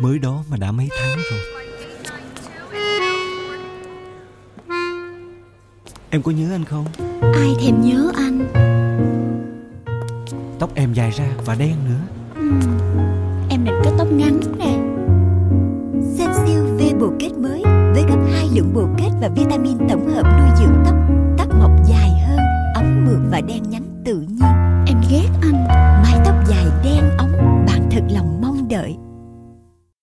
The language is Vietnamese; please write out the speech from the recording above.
Mới đó mà đã mấy tháng rồi. Em có nhớ anh không? Ai thèm nhớ anh? Tóc em dài ra và đen nữa. Ừ. Em định có tóc ngắn nè. Siêu V bồ kết mới Với gấp 2 lượng bồ kết và vitamin tổng hợp nuôi dưỡng tóc. Tóc mọc dài hơn, ống mượt và đen nhánh tự nhiên. Em ghét anh. Mái tóc dài đen ống. Bạn thật lòng mong đợi.